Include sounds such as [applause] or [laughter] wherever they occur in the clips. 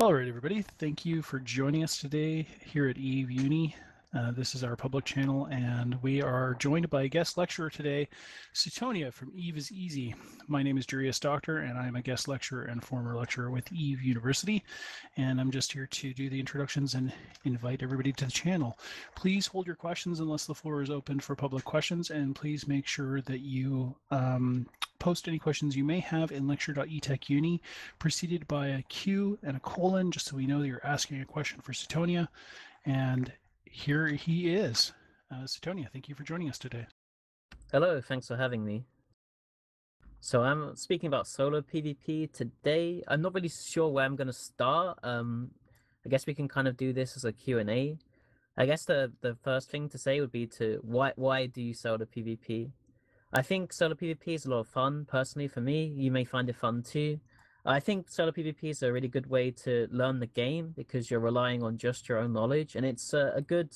All right, everybody. Thank you for joining us today here at Eve Uni. Uh, this is our public channel, and we are joined by a guest lecturer today, Suitonia from Eve is Easy. My name is Jurius Doctor, and I'm a guest lecturer and former lecturer with Eve University. And I'm just here to do the introductions and invite everybody to the channel. Please hold your questions unless the floor is open for public questions, and please make sure that you um, post any questions you may have in lecture.etechuni, preceded by a Q and a colon, just so we know that you're asking a question for Suitonia. And here he is. Uh, Suitonia, thank you for joining us today. Hello, thanks for having me. So I'm speaking about solo PvP today. I'm not really sure where I'm going to start. Um, I guess we can kind of do this as a Q&A. I guess the, the first thing to say would be to why why do you solo PvP? I think solo PvP is a lot of fun. Personally, for me, you may find it fun too. I think solo PvP is a really good way to learn the game because you're relying on just your own knowledge, and it's a, a good.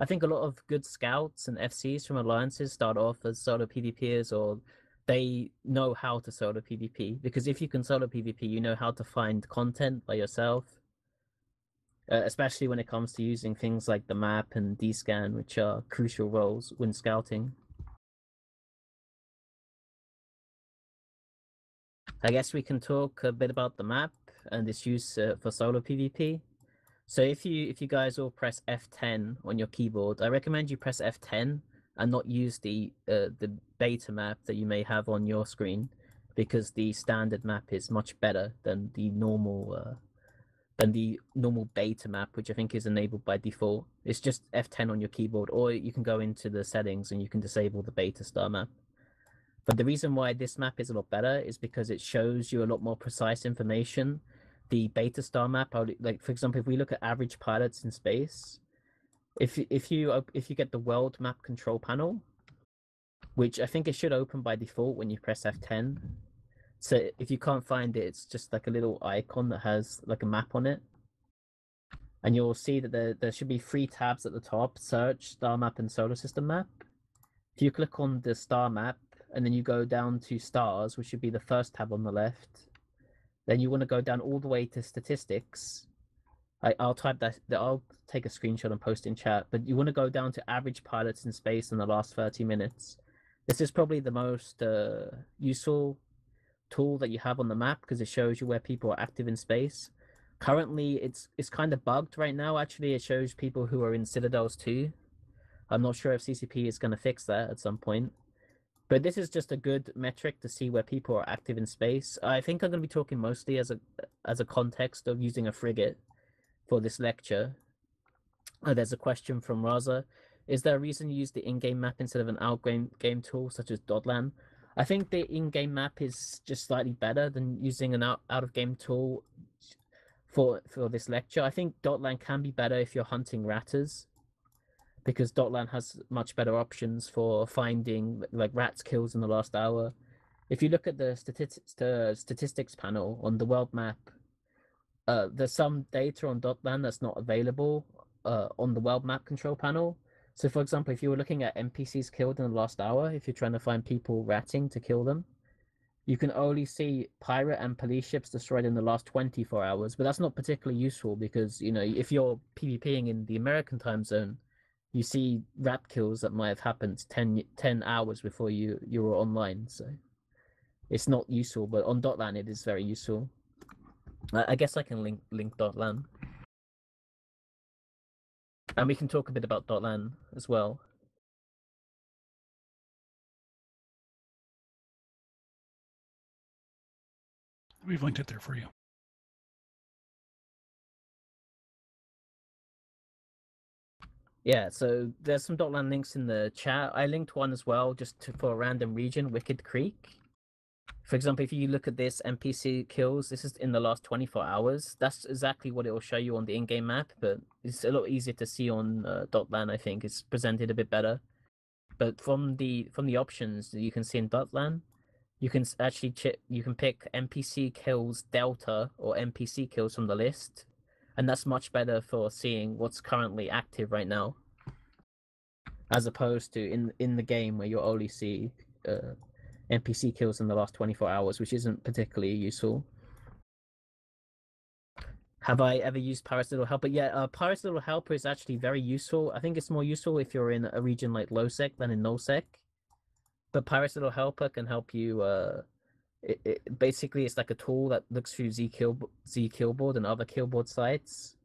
I think a lot of good scouts and FCs from alliances start off as solo PvPers, or they know how to solo PvP because if you can solo PvP, you know how to find content by yourself. Uh, especially when it comes to using things like the map and D-scan, which are crucial roles when scouting. I guess we can talk a bit about the map and its use uh, for solo PvP. So if you if you guys all press F10 on your keyboard, I recommend you press F10 and not use the uh, the beta map that you may have on your screen because the standard map is much better than the normal uh, than the normal beta map, which I think is enabled by default. It's just F10 on your keyboard, or you can go into the settings and you can disable the beta star map. But the reason why this map is a lot better is because it shows you a lot more precise information. The beta star map, like for example, if we look at average pilots in space, if if you if you get the world map control panel, which I think it should open by default when you press F10. So if you can't find it, it's just like a little icon that has like a map on it. And you'll see that there, there should be three tabs at the top, search, star map, and solar system map. If you click on the star map, and then you go down to stars, which should be the first tab on the left. Then you want to go down all the way to statistics. I, I'll type that. I'll take a screenshot and post in chat. But you want to go down to average pilots in space in the last thirty minutes. This is probably the most uh, useful tool that you have on the map because it shows you where people are active in space. Currently, it's it's kind of bugged right now. Actually, it shows people who are in citadels too. I'm not sure if CCP is going to fix that at some point. But this is just a good metric to see where people are active in space. I think I'm going to be talking mostly as a as a context of using a frigate for this lecture. Uh, there's a question from Raza. Is there a reason you use the in-game map instead of an out-game game tool such as Dotlan? I think the in-game map is just slightly better than using an out out-of-game tool for for this lecture. I think Dotlan can be better if you're hunting ratters because Dotlan has much better options for finding like rats kills in the last hour. If you look at the statistics, the statistics panel on the world map, uh, there's some data on Dotlan that's not available uh, on the world map control panel. So, for example, if you were looking at NPCs killed in the last hour, if you're trying to find people ratting to kill them, you can only see pirate and police ships destroyed in the last 24 hours. But that's not particularly useful because, you know, if you're PvPing in the American time zone, you see rap kills that might have happened 10, 10 hours before you you were online so it's not useful but on dotlan it is very useful. I, I guess i can link link dotlan and we can talk a bit about dotlan as well. We've linked it there for you Yeah, so there's some Dotlan links in the chat. I linked one as well just to, for a random region, Wicked Creek. For example, if you look at this NPC kills, this is in the last 24 hours. That's exactly what it will show you on the in-game map, but it's a lot easier to see on uh, Dotlan, I think. It's presented a bit better. But from the from the options that you can see in Dotlan, you can actually ch- you can pick NPC kills delta or NPC kills from the list and that's much better for seeing what's currently active right now as opposed to in in the game where you only see uh, npc kills in the last 24 hours which isn't particularly useful Have I ever used Pirate's Little Helper? Yeah, uh, Pirate's Little Helper is actually very useful. I think it's more useful if you're in a region like lowsec than in nullsec. But Pirate's Little Helper can help you. Uh, it, it, basically, it's like a tool that looks through Z kill Z Killboard and other Killboard sites,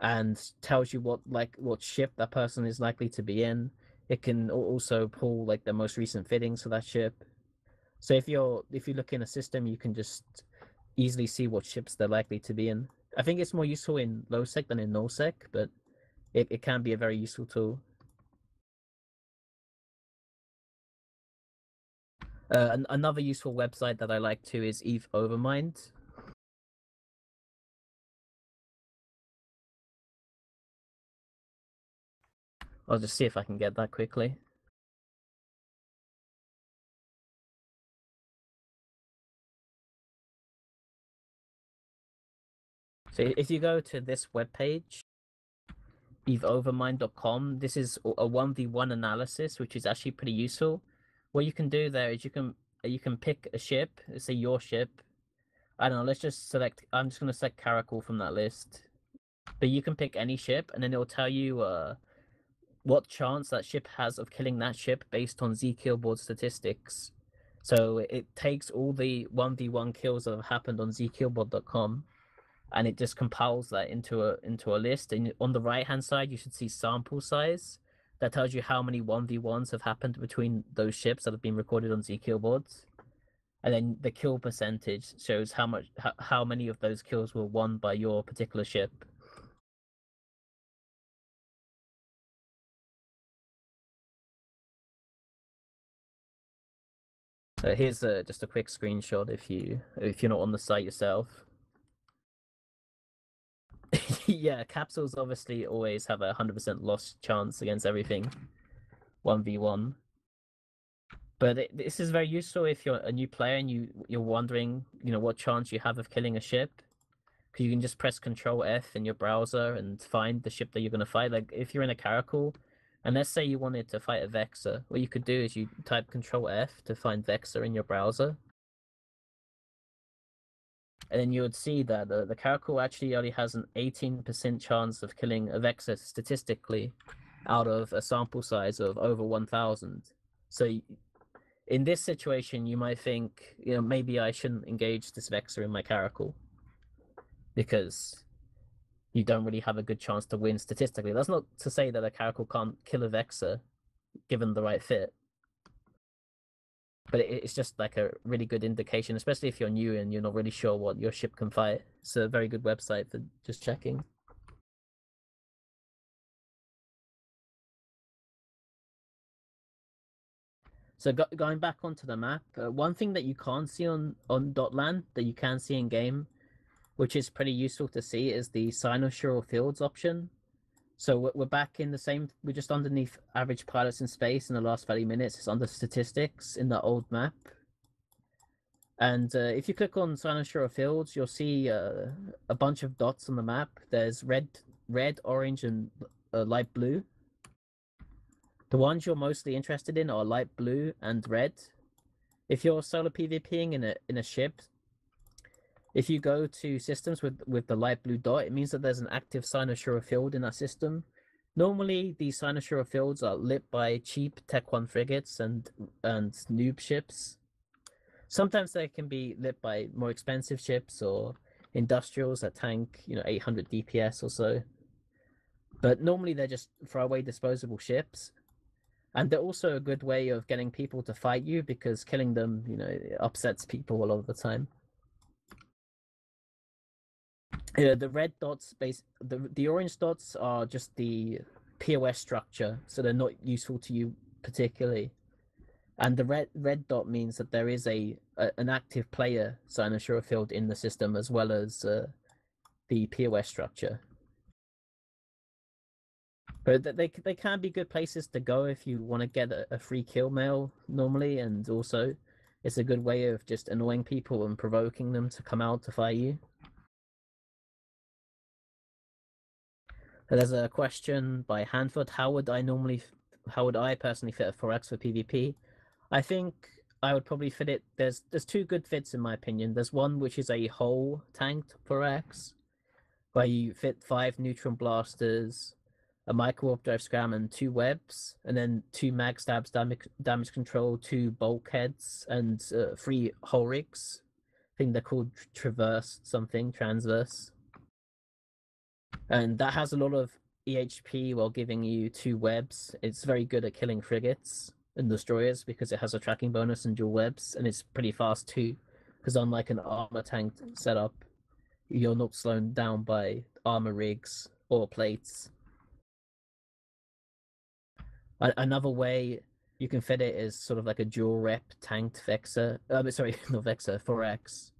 and tells you what like what ship that person is likely to be in. It can also pull like the most recent fittings for that ship. So if you're if you look in a system, you can just easily see what ships they're likely to be in. I think it's more useful in low sec than in null sec, but it, it can be a very useful tool. Uh, an- another useful website that I like too is Eve Overmind. I'll just see if I can get that quickly. So if you go to this webpage, eveovermind.com, this is a 1v1 analysis, which is actually pretty useful. What you can do there is you can you can pick a ship, say your ship. I don't know, let's just select I'm just gonna select Caracal from that list. But you can pick any ship and then it'll tell you uh what chance that ship has of killing that ship based on Z Killboard statistics. So it takes all the 1v1 kills that have happened on zkillboard.com and it just compiles that into a into a list. And on the right hand side, you should see sample size that tells you how many one v ones have happened between those ships that have been recorded on Z boards. And then the kill percentage shows how much how, how many of those kills were won by your particular ship. So here's a, just a quick screenshot if you if you're not on the site yourself. [laughs] yeah, capsules obviously always have a hundred percent loss chance against everything, one v one. But it, this is very useful if you're a new player and you you're wondering, you know, what chance you have of killing a ship. Because you can just press Control F in your browser and find the ship that you're gonna fight. Like if you're in a Caracal, and let's say you wanted to fight a Vexor, what you could do is you type Control F to find Vexor in your browser, and then you would see that the, the Caracal actually only has an 18% chance of killing a Vexor statistically out of a sample size of over 1000 so in this situation you might think you know maybe i shouldn't engage this Vexor in my Caracal because you don't really have a good chance to win statistically. That's not to say that a Caracal can't kill a Vexor given the right fit but it's just like a really good indication, especially if you're new and you're not really sure what your ship can fight. It's a very good website for just checking. So go- going back onto the map, uh, one thing that you can't see on on Dotlan that you can see in game, which is pretty useful to see, is the cynosural fields option. So we're back in the same. We're just underneath average pilots in space in the last 30 minutes. It's under statistics in the old map. And uh, if you click on Cynosural Fields, you'll see uh, a bunch of dots on the map. There's red, red, orange, and uh, light blue. The ones you're mostly interested in are light blue and red. If you're solo PvPing in a in a ship, if you go to systems with, with the light blue dot, it means that there's an active Cynosure field in that system. Normally, these Cynosure fields are lit by cheap Tech 1 frigates and, and noob ships. Sometimes they can be lit by more expensive ships or industrials that tank, you know, 800 DPS or so. But normally they're just throwaway disposable ships. And they're also a good way of getting people to fight you because killing them, you know, upsets people a lot of the time. The red dots base the the orange dots are just the POS structure, so they're not useful to you particularly. And the red red dot means that there is a, a an active player Cynosure field in the system as well as uh, the POS structure. But they they can be good places to go if you want to get a, a free kill mail normally, and also it's a good way of just annoying people and provoking them to come out to fight you. There's a question by Hanford. How would I normally, how would I personally fit a Thorax for PvP? I think I would probably fit it. There's there's two good fits in my opinion. There's one which is a whole tanked Thorax, where you fit five neutron blasters, a micro warp drive scram, and two webs, and then two mag stabs, damage damage control, two bulkheads, and uh, three hull rigs. I think they're called traverse something transverse, and that has a lot of EHP while giving you two webs. It's very good at killing frigates and destroyers because it has a tracking bonus and dual webs, and it's pretty fast too. Because unlike an armor tank setup, you're not slowed down by armor rigs or plates. A- another way you can fit it is sort of like a dual rep tanked Vexor. Um, sorry, [laughs] not Vexor, Thorax.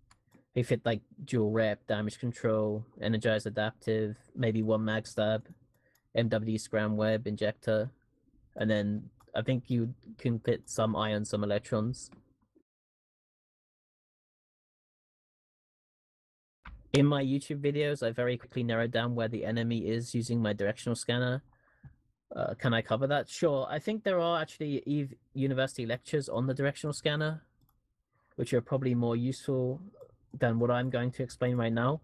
You fit like dual rep, damage control, energized adaptive, maybe one mag stab, MWD scram web injector, and then I think you can fit some ions, some electrons. In my YouTube videos, I very quickly narrowed down where the enemy is using my directional scanner. Uh, can I cover that? Sure. I think there are actually Eve University lectures on the directional scanner, which are probably more useful than what I'm going to explain right now.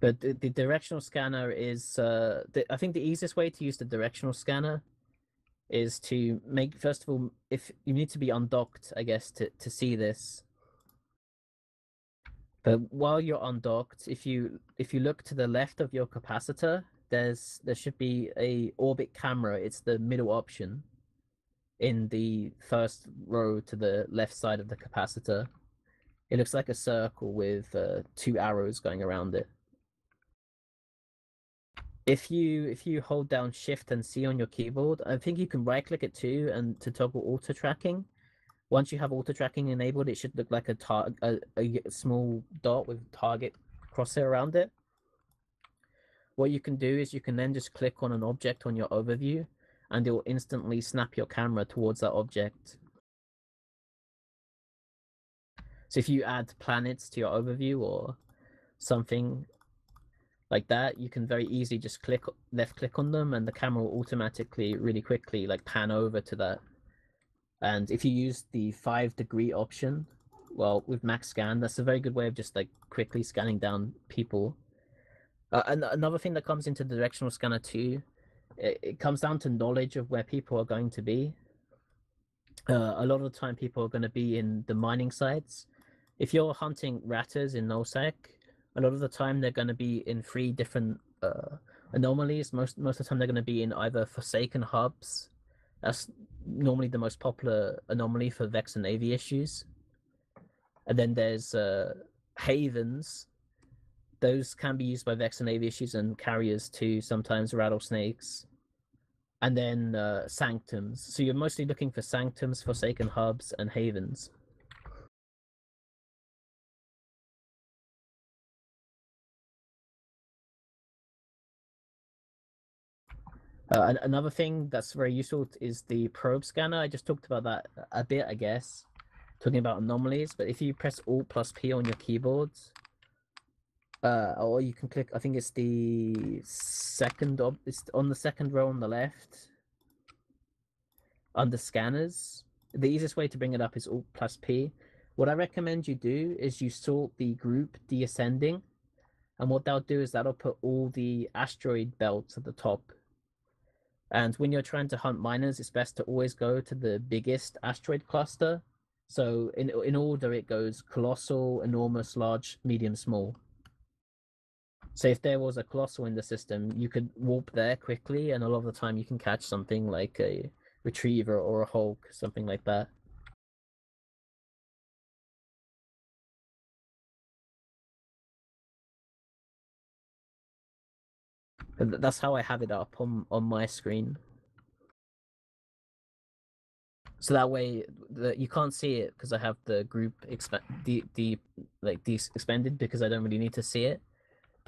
But the, the directional scanner is, uh, the, I think the easiest way to use the directional scanner is to make, first of all, if you need to be undocked, I guess, to, to see this. But while you're undocked, if you if you look to the left of your capacitor, there's there should be a orbit camera. It's the middle option in the first row to the left side of the capacitor. It looks like a circle with uh, two arrows going around it. If you if you hold down Shift and C on your keyboard, I think you can right click it too and to toggle auto tracking. Once you have auto tracking enabled, it should look like a tar a, a small dot with target crosshair around it. What you can do is you can then just click on an object on your overview and it will instantly snap your camera towards that object. So if you add planets to your overview or something like that, you can very easily just click left click on them and the camera will automatically really quickly like pan over to that. And if you use the five degree option, well, with max scan, that's a very good way of just like quickly scanning down people. Uh, and another thing that comes into the directional scanner too, it, it comes down to knowledge of where people are going to be. Uh, a lot of the time, people are going to be in the mining sites. If you're hunting ratters in NullSec, a lot of the time they're going to be in three different uh, anomalies. Most most of the time, they're going to be in either Forsaken hubs. That's normally the most popular anomaly for Vexor Navy Issues. And then there's uh, havens. Those can be used by Vexor Navy Issues and carriers too, sometimes rattlesnakes. And then uh, sanctums. So you're mostly looking for sanctums, Forsaken hubs, and havens. Uh, an- another thing that's very useful is the probe scanner. I just talked about that a bit, I guess, talking about anomalies. But if you press Alt plus P on your keyboard, uh, or you can click, I think it's the second, ob- it's on the second row on the left, under scanners. The easiest way to bring it up is Alt plus P. What I recommend you do is you sort the group descending, and what that'll do is that'll put all the asteroid belts at the top and when you're trying to hunt miners, it's best to always go to the biggest asteroid cluster. So in in order it goes colossal, enormous, large, medium, small. So if there was a colossal in the system, you could warp there quickly, and a lot of the time you can catch something like a retriever or a hulk, something like that. That's how I have it up on on my screen. So that way, the, you can't see it because I have the group expand the the like de- expanded because I don't really need to see it.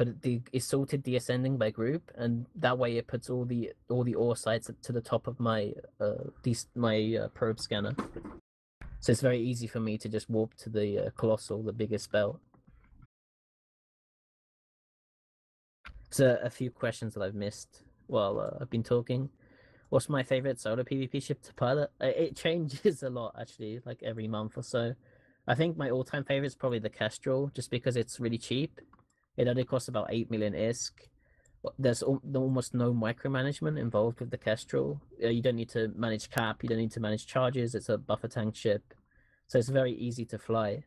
But the it's sorted descending by group, and that way it puts all the all the ore sites to the top of my uh these my uh, probe scanner. So it's very easy for me to just warp to the uh, colossal, the biggest belt. So a few questions that I've missed while uh, I've been talking. What's my favorite solo PvP ship to pilot? It changes [laughs] a lot actually, like every month or so. I think my all-time favorite is probably the Kestrel, just because it's really cheap. It only costs about eight million ISK. There's al- almost no micromanagement involved with the Kestrel. Uh, You don't need to manage cap. You don't need to manage charges. It's a buffer tank ship, so it's very easy to fly.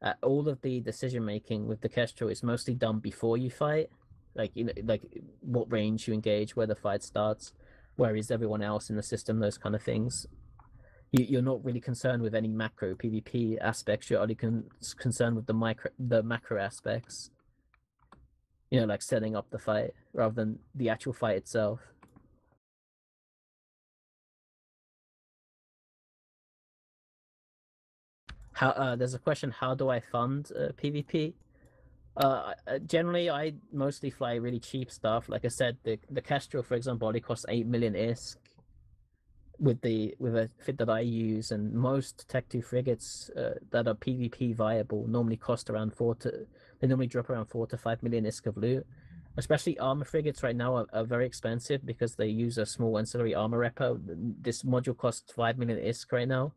Uh, all of the decision making with the Kestrel is mostly done before you fight, like you know, like what range you engage, where the fight starts, where is everyone else in the system, those kind of things. You, you're not really concerned with any macro PvP aspects. You're only con- concerned with the micro, the macro aspects. You know, like setting up the fight rather than the actual fight itself. How uh, there's a question: How do I fund uh, PvP? Uh, uh, generally, I mostly fly really cheap stuff. Like I said, the the Kestrel, for example, only costs eight million ISK with the with a fit that I use, and most Tech Two frigates uh, that are PvP viable normally cost around four to they normally drop around four to five million ISK of loot. Especially armor frigates right now are, are very expensive because they use a small ancillary armor repo. This module costs five million ISK right now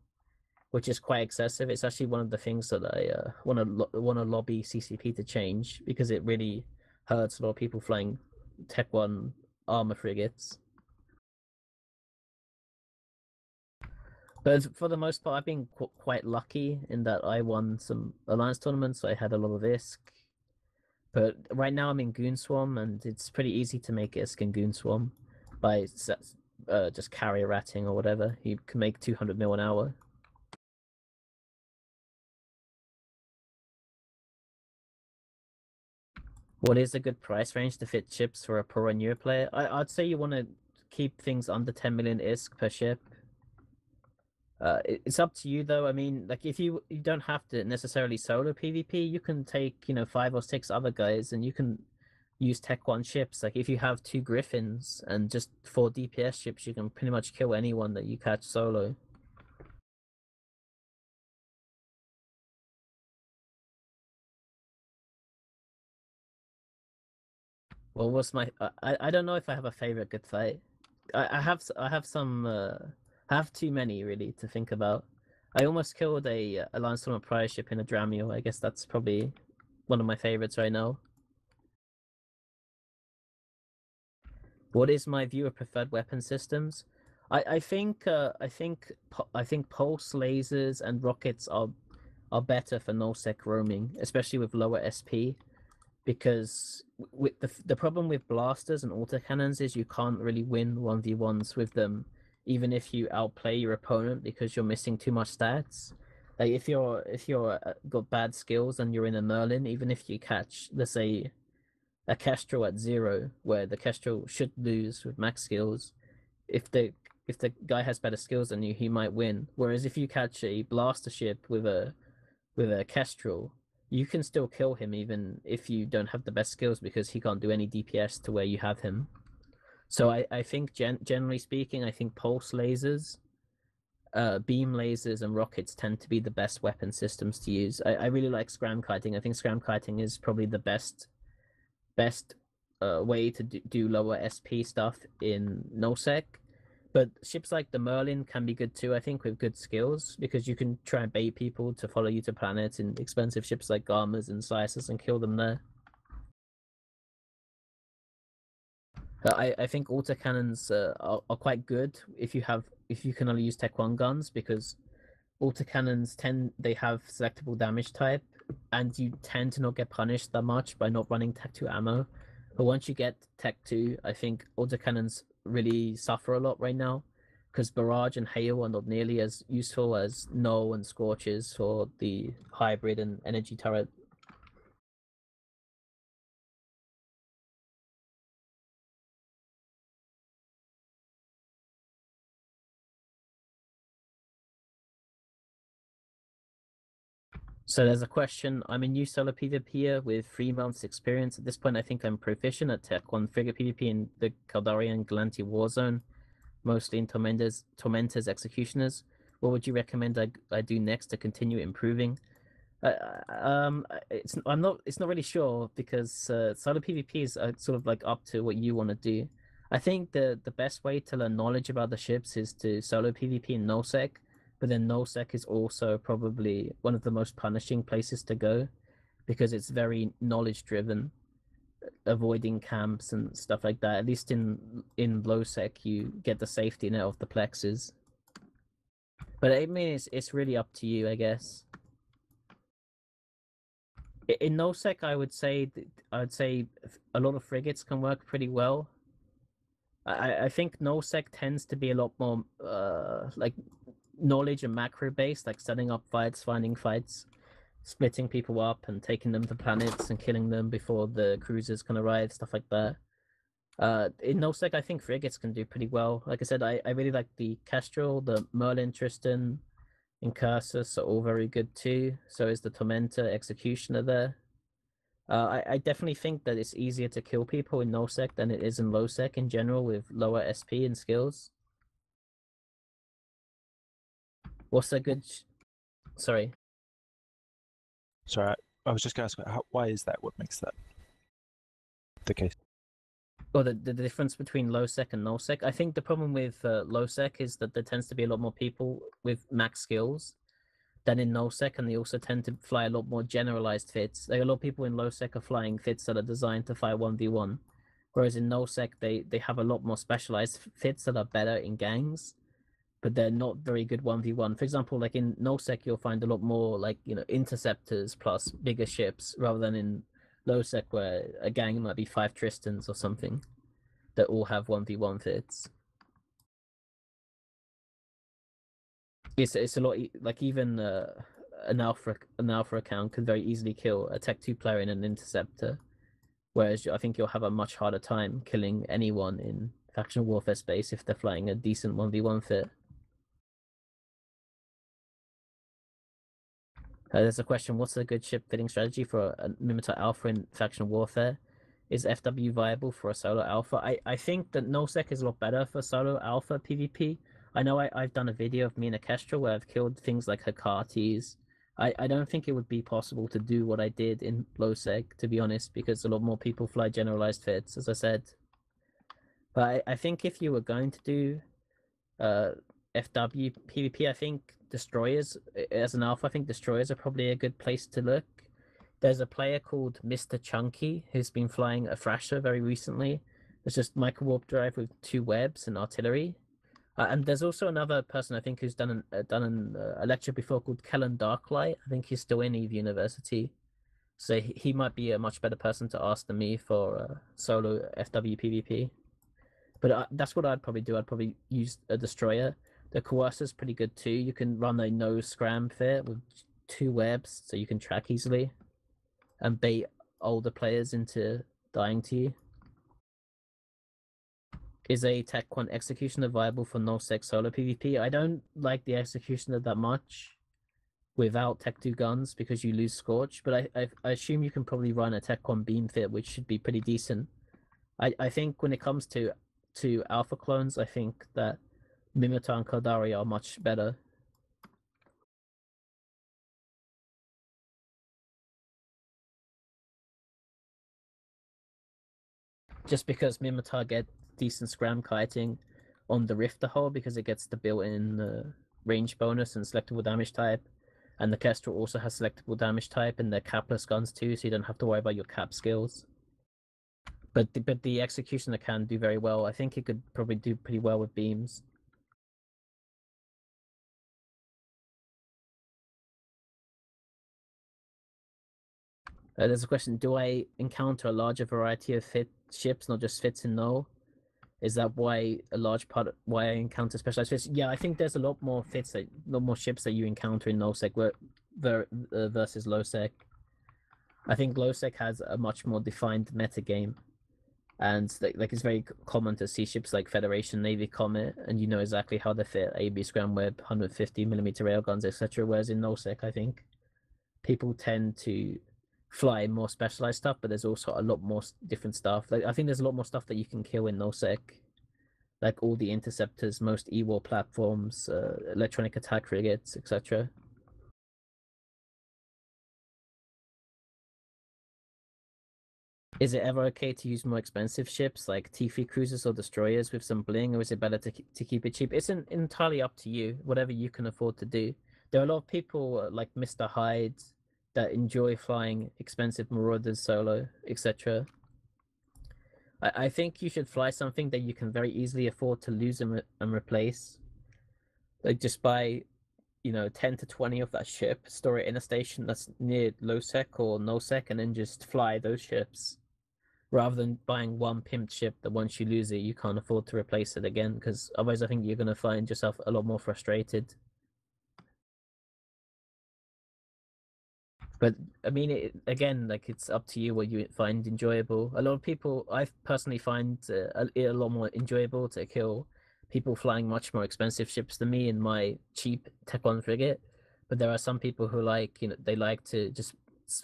which is quite excessive. It's actually one of the things that I uh, want to lo- want to lobby CCP to change because it really hurts a lot of people flying Tech One armor frigates. But for the most part, I've been qu- quite lucky in that I won some alliance tournaments. So I had a lot of ISK. But right now I'm in Goonswarm, and it's pretty easy to make ISK in Goonswarm by uh, just carrier ratting or whatever. You can make 200 mil an hour. What is a good price range to fit ships for a pro and newer player? I, I'd say you want to keep things under 10 million ISK per ship. Uh, it, it's up to you though. I mean, like if you you don't have to necessarily solo PvP, you can take you know five or six other guys, and you can use Tech One ships. Like if you have two Griffins and just four DPS ships, you can pretty much kill anyone that you catch solo. Well, what's my? I I don't know if I have a favorite good fight. I I have I have some. Uh, have too many really to think about. I almost killed a Alliance Tournament prior ship in a Dramiel. I guess that's probably one of my favorites right now. What is my view of preferred weapon systems? I I think uh, I think I think pulse lasers and rockets are are better for nullsec roaming, especially with lower SP because with the the problem with blasters and autocannons is you can't really win 1v1s with them even if you outplay your opponent because you're missing too much stats like if you're if you're uh, got bad skills and you're in a merlin even if you catch let's say a kestrel at zero where the kestrel should lose with max skills if the if the guy has better skills than you he might win whereas if you catch a blaster ship with a with a kestrel you can still kill him even if you don't have the best skills because he can't do any DPS to where you have him. So I, I think gen- generally speaking, I think pulse lasers, uh, beam lasers, and rockets tend to be the best weapon systems to use. I, I really like scram kiting. I think scram kiting is probably the best best uh, way to do, do lower SP stuff in NullSec. But ships like the Merlin can be good too, I think, with good skills, because you can try and bait people to follow you to planets in expensive ships like Garmurs and Slicers and kill them there. But I, I think autocannons uh, are, are quite good if you have if you can only use Tech 1 guns because autocannons tend they have selectable damage type and you tend to not get punished that much by not running Tech 2 ammo. But once you get Tech 2, I think autocannons really suffer a lot right now because Barrage and Hail are not nearly as useful as Null and Scorches for the hybrid and energy turret. So there's a question. I'm a new solo PvPer with three months experience. At this point, I think I'm proficient at Tech 1 figure PvP in the Caldarian Gallente Warzone, mostly in Tormentors, Tormentors Executioners. What would you recommend I, I do next to continue improving? Uh, um, it's I'm not it's not really sure because uh, solo PvP is uh, sort of like up to what you want to do. I think the the best way to learn knowledge about the ships is to solo PvP in NullSec, but then NullSec is also probably one of the most punishing places to go because it's very knowledge driven, avoiding camps and stuff like that. At least in in low sec, you get the safety net of the plexes. But I mean, it's it's really up to you, I guess. In null sec, I would say I would say a lot of frigates can work pretty well. I I- think null sec tends to be a lot more uh like knowledge and macro based, like setting up fights, finding fights, splitting people up and taking them to planets and killing them before the cruisers can arrive, stuff like that. Uh, in NullSec, I think frigates can do pretty well. Like I said, I, I really like the Kestrel, the Merlin, Tristan, Incursus are all very good too. So is the Tormentor, Executioner there. Uh, I, I definitely think that it's easier to kill people in NullSec than it is in LowSec in general with lower SP and skills. What's a good... sh- Sorry. Sorry, I, I was just going to ask, how, why is that? What makes that the case? Or the, the difference between low sec and null sec. I think the problem with uh, low sec is that there tends to be a lot more people with max skills than in null sec, and they also tend to fly a lot more generalized fits. Like a lot of people in low sec are flying fits that are designed to fly one v one, whereas in null sec they they have a lot more specialized fits that are better in gangs, but they're not very good one v one. For example, like in null sec you'll find a lot more like you know interceptors plus bigger ships rather than in low sec where a gang might be five Tristans or something that all have one v one fits. It's it's a lot like even uh, an alpha an alpha account can very easily kill a tech two player in an interceptor, whereas I think you'll have a much harder time killing anyone in faction warfare space if they're flying a decent one v one fit. Uh, there's a question: What's a good ship fitting strategy for a Minmatar Alpha in faction warfare? Is FW viable for a solo alpha? I, I think that NullSec is a lot better for solo alpha PvP. I know I, I've done a video of me and a Kestrel where I've killed things like Hecates. I, I don't think it would be possible to do what I did in LowSec, to be honest, because a lot more people fly generalized fits, as I said. But I, I think if you were going to do uh, FW PvP, I think destroyers uh, as an alpha, I think destroyers are probably a good place to look. There's a player called Mr. Chunky who's been flying a Thrasher very recently. It's just micro warp drive with two webs and artillery. Uh, and there's also another person I think who's done an, uh, done an, uh, a lecture before called Kellen Darklight. I think he's still in Eve University, so he, he might be a much better person to ask than me for uh, solo FW PvP. But uh, that's what I'd probably do. I'd probably use a destroyer. The Coercer's pretty good too. You can run a no scram fit with two webs, so you can track easily, and bait older players into dying to you. Is a 1 Executioner viable for null sec solo PvP? I don't like the Executioner that much without Tech 2 guns because you lose Scorch, but I, I, I assume you can probably run a Tech 1 Beam Fit, which should be pretty decent. I, I think when it comes to to Alpha clones, I think that Minmatar and Caldari are much better. Just because Minmatar get decent scram kiting on the Rifter hull because it gets the built-in uh, range bonus and selectable damage type, and the Kestrel also has selectable damage type and they're capless guns too, so you don't have to worry about your cap skills. But the, but the Executioner can do very well. I think it could probably do pretty well with beams. Uh, there's a question: Do I encounter a larger variety of fit ships, not just fits and no? Is that why a large part of why I encounter specialized fits? Yeah, I think there's a lot more fits, a lot more ships that you encounter in null sec ver, ver, uh, versus low sec. I think low sec has a much more defined meta game, and like, like it's very common to see ships like Federation, Navy, Comet, and you know exactly how they fit: AB, Scram Web, 150 millimeter railguns, etc. Whereas in null sec, I think people tend to fly more specialized stuff, but there's also a lot more different stuff. Like I think there's a lot more stuff that you can kill in NullSec, like all the interceptors, most E-war platforms, uh, electronic attack frigates, etc. Is it ever okay to use more expensive ships like T3 cruisers or destroyers with some bling, or is it better to to keep it cheap? It's en- entirely up to you. Whatever you can afford to do. There are a lot of people uh, like Mr. Hyde, that enjoy flying expensive marauders solo, etc. I, I think you should fly something that you can very easily afford to lose and, re- and replace. Like just buy, you know, ten to twenty of that ship, store it in a station that's near low sec or null sec, and then just fly those ships rather than buying one pimped ship that once you lose it you can't afford to replace it again because otherwise i think you're going to find yourself a lot more frustrated but i mean it, again like it's up to you what you find enjoyable. A lot of people i personally find uh, it a lot more enjoyable to kill people flying much more expensive ships than me in my cheap tech frigate. But there are some people who like you know they like to just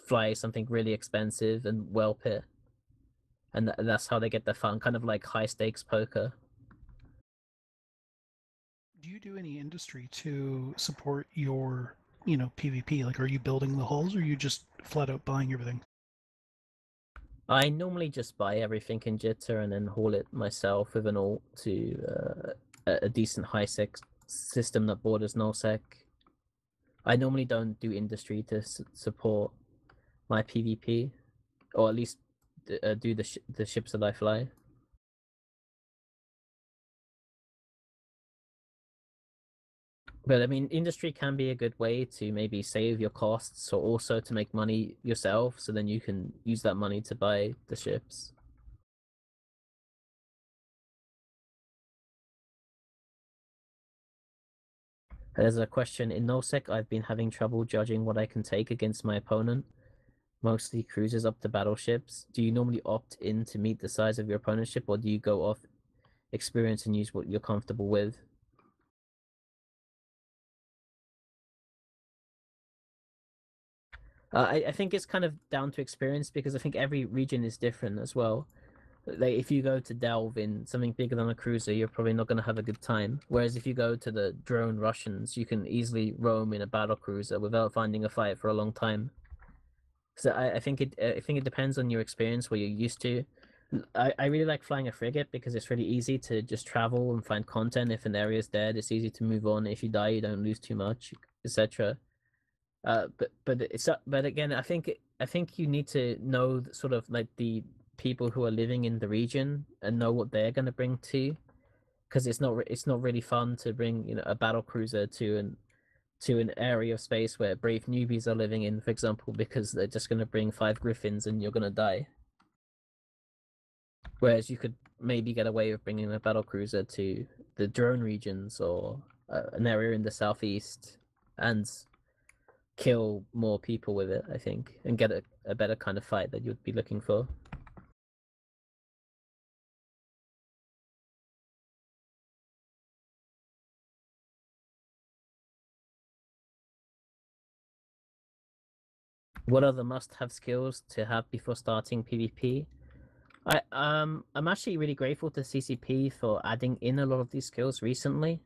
fly something really expensive and well pit. And th- that's how they get the fun, kind of like high stakes poker. Do you do any industry to support your, you know, PvP? Like, are you building the hulls, or are you just flat out buying everything? I normally just buy everything in Jita and then haul it myself with an alt to uh, a, decent high sec system that borders nullsec. I normally don't do industry to support my PvP, or at least uh, do the sh- the ships that I fly. But I mean, industry can be a good way to maybe save your costs or also to make money yourself. So then you can use that money to buy the ships. There's a question in NullSec. I've been having trouble judging what I can take against my opponent. Mostly cruisers up to battleships. Do you normally opt in to meet the size of your opponent's ship, or do you go off experience and use what you're comfortable with? Uh, I, I think it's kind of down to experience because I think every region is different as well. Like if you go to delve in something bigger than a cruiser, you're probably not going to have a good time. Whereas if you go to the drone regions, you can easily roam in a battle cruiser without finding a fight for a long time. So I, I think it I think it depends on your experience, what you're used to. I, I really like flying a frigate because it's really easy to just travel and find content. If an area is dead, it's easy to move on. If you die, you don't lose too much, etc. Uh, but but it's but again, I think I think you need to know sort of like the people who are living in the region and know what they're going to bring to, because it's not it's not really fun to bring you know a battle cruiser to an to an area of space where brave newbies are living in, for example, because they're just going to bring five griffins and you're going to die. Whereas you could maybe get away with bringing a battle cruiser to the drone regions or uh, an area in the southeast and kill more people with it, I think, and get a, a better kind of fight that you'd be looking for. What are the must-have skills to have before starting PvP? I um I'm actually really grateful to CCP for adding in a lot of these skills recently.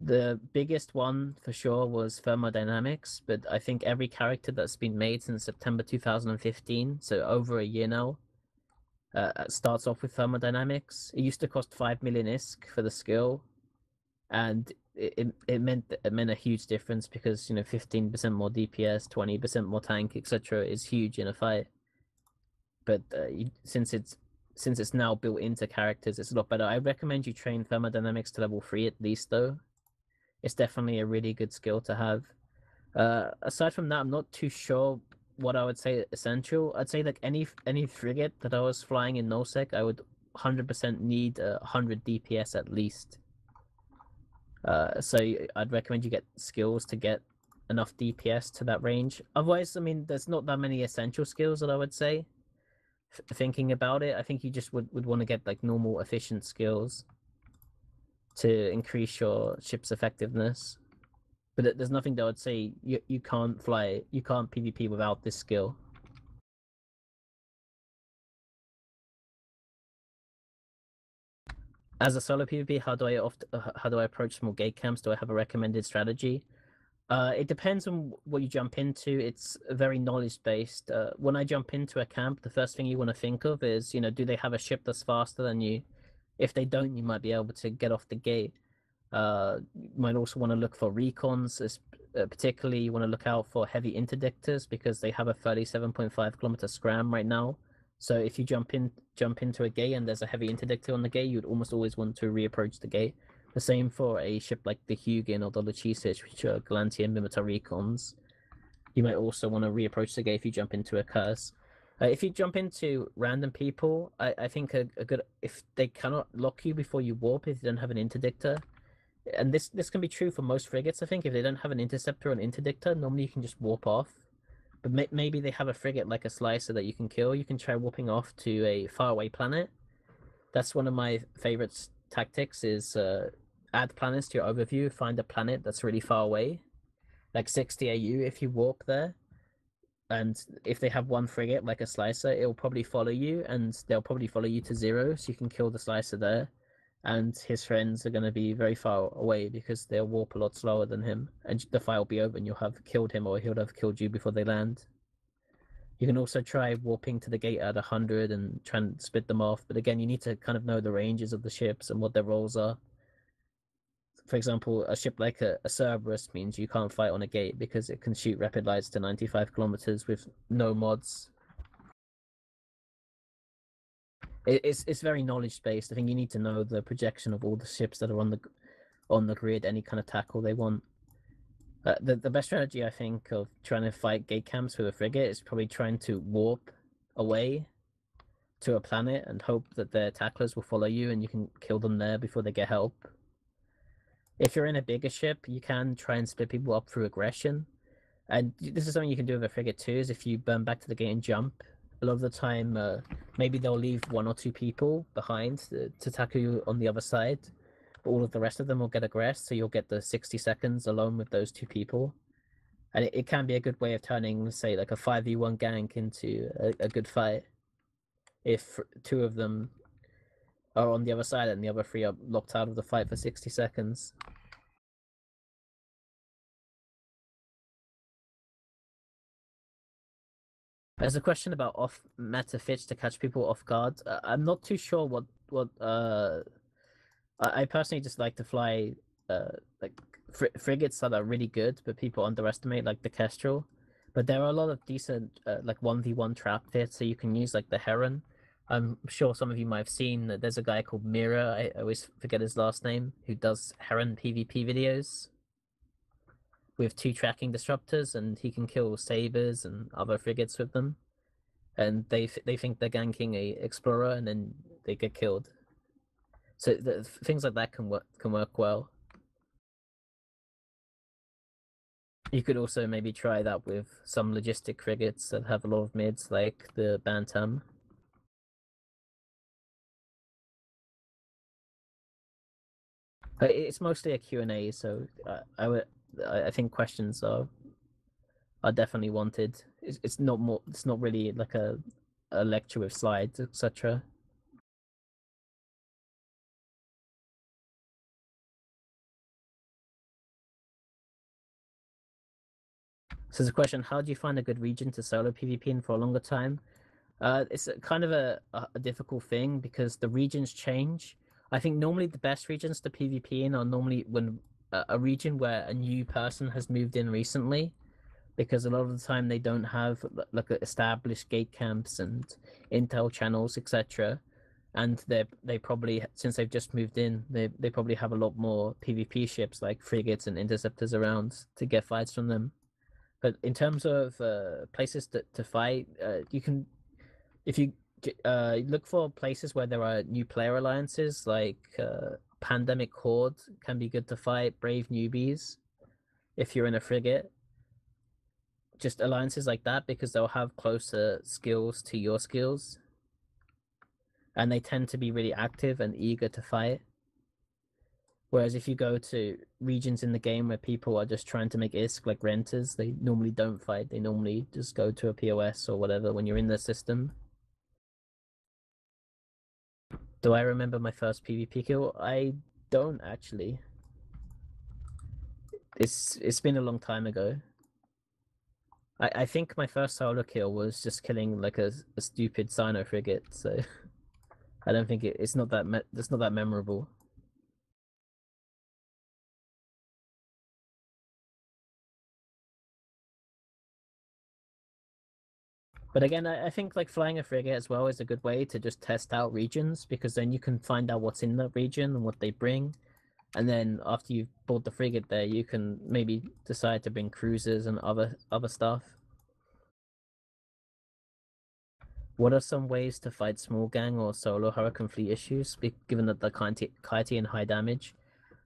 The biggest one for sure was thermodynamics, but I think every character that's been made since September 2015, so over a year now, uh, uh, starts off with thermodynamics. It used to cost five million ISK for the skill, and it, it, it meant it meant a huge difference because you know 15% more DPS, 20% more tank, etc. is huge in a fight. But uh, you, since it's since it's now built into characters, it's a lot better. I recommend you train thermodynamics to level three at least, though. It's definitely a really good skill to have. Uh, aside from that, I'm not too sure what I would say essential. I'd say like any any frigate that I was flying in NullSec, I would 100% need a 100 DPS at least. Uh, so I'd recommend you get skills to get enough DPS to that range. Otherwise, I mean, there's not that many essential skills that I would say. F- thinking about it, I think you just would, would want to get like normal efficient skills to increase your ship's effectiveness. But there's nothing that would say you you can't fly, you can't PvP without this skill. As a solo PvP, how do I oft uh, how do I approach small gate camps? Do I have a recommended strategy? Uh, it depends on what you jump into. It's very knowledge based. Uh, when I jump into a camp, the first thing you want to think of is, you know, do they have a ship that's faster than you? If they don't, you might be able to get off the gate. Uh, you might also want to look for recons, uh, particularly you want to look out for heavy interdictors because they have a 37.5 kilometer scram right now. So if you jump in jump into a gate and there's a heavy interdictor on the gate, you'd almost always want to reapproach the gate. The same for a ship like the Hugin or the Lachesis, which are Galantian Minmatar recons. You might also want to reapproach the gate if you jump into a curse. Uh, if you jump into random people, I, I think a, a good if they cannot lock you before you warp if you don't have an interdictor, and this this can be true for most frigates. I think if they don't have an interceptor or an interdictor, normally you can just warp off. But may, maybe they have a frigate like a slicer that you can kill. You can try warping off to a faraway planet. That's one of my favorite tactics. Is uh, add planets to your overview. Find a planet that's really far away, like 60 AU. If you warp there, and if they have one frigate like a slicer, it'll probably follow you, and they'll probably follow you to zero, so you can kill the slicer there. And his friends are going to be very far away because they'll warp a lot slower than him, and the fight will be over, and you'll have killed him, or he'll have killed you before they land. You can also try warping to the gate at 100 and try and split them off, but again, you need to kind of know the ranges of the ships and what their roles are for example, a ship like a, a Cerberus means you can't fight on a gate because it can shoot rapid lights to 95 kilometers with no mods. It, it's it's very knowledge based. I think you need to know the projection of all the ships that are on the on the grid, any kind of tackle they want. Uh, the the best strategy I think of trying to fight gate camps with a frigate is probably trying to warp away to a planet and hope that their tacklers will follow you and you can kill them there before they get help if you're in a bigger ship, you can try and split people up through aggression. And this is something you can do with a frigate too, is if you burn back to the gate and jump, a lot of the time, uh, maybe they'll leave one or two people behind to, tackle you on the other side. But all of the rest of them will get aggressed, so you'll get the 60 seconds alone with those two people. And it, it can be a good way of turning, say, like a 5v1 gank into a, a good fight. If two of them are on the other side and the other three are locked out of the fight for 60 seconds. There's a question about off meta fits to catch people off guard. Uh, I'm not too sure what what uh I, I personally just like to fly uh like fr- frigates that are really good but people underestimate like the Kestrel. But there are a lot of decent uh, like 1v1 trap fits so you can use like the Heron I'm sure some of you might have seen that there's a guy called Mira, I always forget his last name, who does Heron PvP videos with two tracking disruptors, and he can kill sabers and other frigates with them. And they they think they're ganking a explorer, and then they get killed. So the, things like that can work can work well. You could also maybe try that with some logistic frigates that have a lot of mids, like the Bantam. It's mostly a Q&A, so uh, I think questions are are definitely wanted. It's, it's not more it's not really like a a lecture with slides, etc. So there's a question: How do you find a good region to solo PvP in for a longer time? Uh, it's kind of a, a difficult thing because the regions change I think normally the best regions to PvP in are normally when uh, a region where a new person has moved in recently, because a lot of the time they don't have like established gate camps and intel channels, etc. And they they probably since they've just moved in, they they probably have a lot more PvP ships like frigates and interceptors around to get fights from them. But in terms of uh, places to to fight, uh, you can if you uh, look for places where there are new player alliances, like uh, Pandemic Horde can be good to fight. Brave newbies, if you're in a frigate, just alliances like that because they'll have closer skills to your skills, and they tend to be really active and eager to fight. Whereas if you go to regions in the game where people are just trying to make ISK like renters, they normally don't fight. They normally just go to a POS or whatever when you're in the system. Do I remember my first PvP kill? I don't actually. It's it's been a long time ago. I, I think my first solo kill was just killing like a, a stupid Cyno frigate, so [laughs] I don't think it, it's not that me- it's not that memorable. But again, I, I think like flying a frigate as well is a good way to just test out regions because then you can find out what's in that region and what they bring. And then after you've bought the frigate there, you can maybe decide to bring cruisers and other other stuff. What are some ways to fight small gang or solo Hurricane fleet issues, given that the Kitey Kitey and high damage?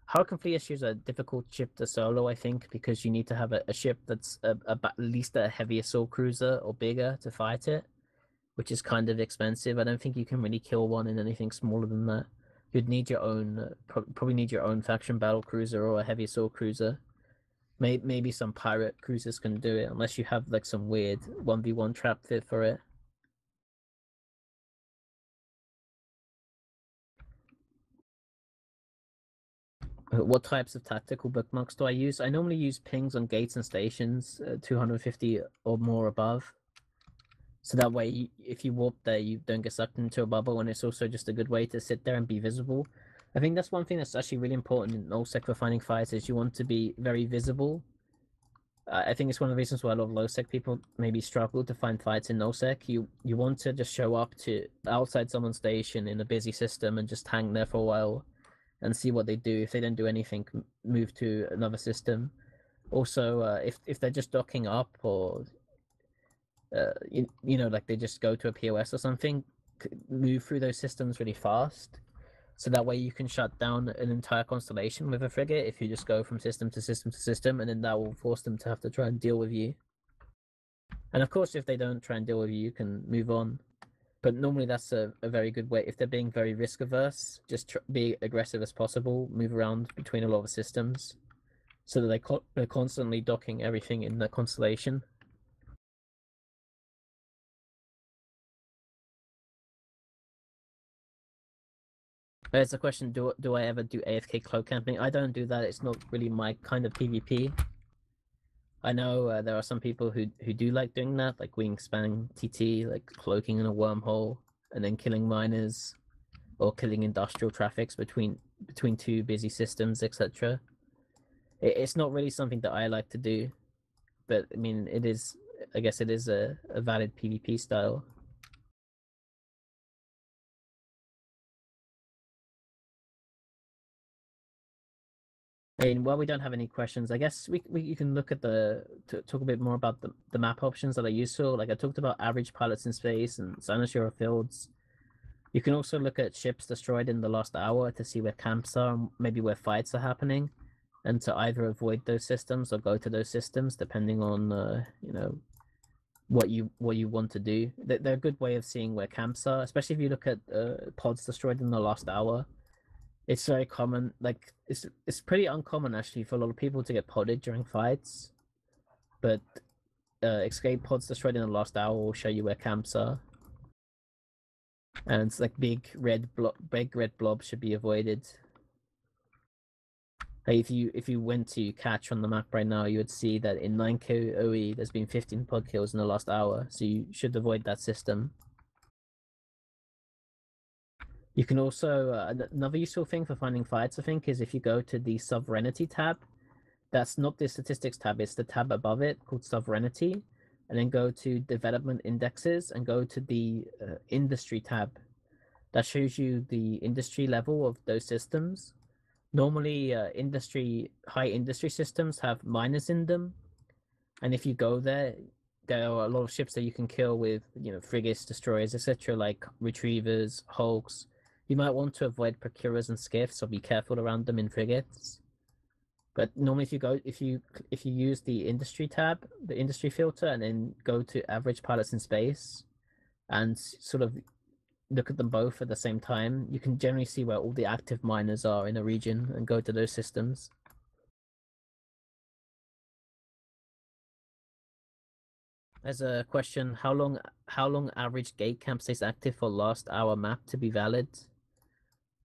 Hurricane fleet issues a difficult ship to solo, I think, because you need to have a, a ship that's a, a, at least a heavy assault cruiser or bigger to fight it, which is kind of expensive. I don't think you can really kill one in anything smaller than that. You'd need your own, uh, pro- probably need your own faction battle cruiser or a heavy assault cruiser. May- maybe some pirate cruisers can do it, unless you have like some weird 1v1 trap fit for it. What types of tactical bookmarks do I use? I normally use pings on gates and stations, uh, 250 or more above. So that way, you- if you warp there, you don't get sucked into a bubble, and it's also just a good way to sit there and be visible. I think that's one thing that's actually really important in NullSec for finding fights is you want to be very visible. Uh, I think it's one of the reasons why a lot of low sec people maybe struggle to find fights in NullSec. You you want to just show up to outside someone's station in a busy system and just hang there for a while and see what they do. If they don't do anything, move to another system. Also, uh, if if they're just docking up or uh, you, you know like they just go to a POS or something, move through those systems really fast. So that way you can shut down an entire constellation with a frigate if you just go from system to system to system, and then that will force them to have to try and deal with you. And of course, if they don't try and deal with you, you can move on but normally that's a, a very good way if they're being very risk averse just tr- be aggressive as possible move around between a lot of systems so that they co- they're constantly docking everything in the constellation There's a question: Do do I ever do AFK cloak camping? I don't do that. It's not really my kind of PvP. I know uh, there are some people who who do like doing that, like Wingspan TT, like cloaking in a wormhole and then killing miners, or killing industrial traffics between between two busy systems, etc. It, it's not really something that I like to do, but I mean, it is. I guess it is a, a valid PvP style. I while we don't have any questions, I guess we, we you can look at the to talk a bit more about the, the map options that are useful. Like I talked about average pilots in space and Cynosural fields. You can also look at ships destroyed in the last hour to see where camps are and maybe where fights are happening, and to either avoid those systems or go to those systems depending on uh, you know what you what you want to do. They- They're a good way of seeing where camps are, especially if you look at uh, pods destroyed in the last hour it's very common like it's it's pretty uncommon actually for a lot of people to get podded during fights but uh, escape pods destroyed in the last hour will show you where camps are. And it's like big red blob big red blobs should be avoided. Like, if you if you went to catch on the map right now you would see that in 9k oe there's been 15 pod kills in the last hour so you should avoid that system You can also uh, another useful thing for finding fights, I think, is if you go to the sovereignty tab. That's not the statistics tab; it's the tab above it called sovereignty, and then go to development indexes and go to the uh, industry tab. That shows you the industry level of those systems. Normally, uh, industry high industry systems have miners in them, and if you go there, there are a lot of ships that you can kill with, you know, frigates, destroyers, etc., like retrievers, hulks. You might want to avoid procurers and skiffs, so be careful around them in frigates. But normally, if you go, if you if you use the industry tab, the industry filter, and then go to average pilots in space, and sort of look at them both at the same time, you can generally see where all the active miners are in a region and go to those systems. There's a question: How long? How long average gate camp stays active for last hour map to be valid?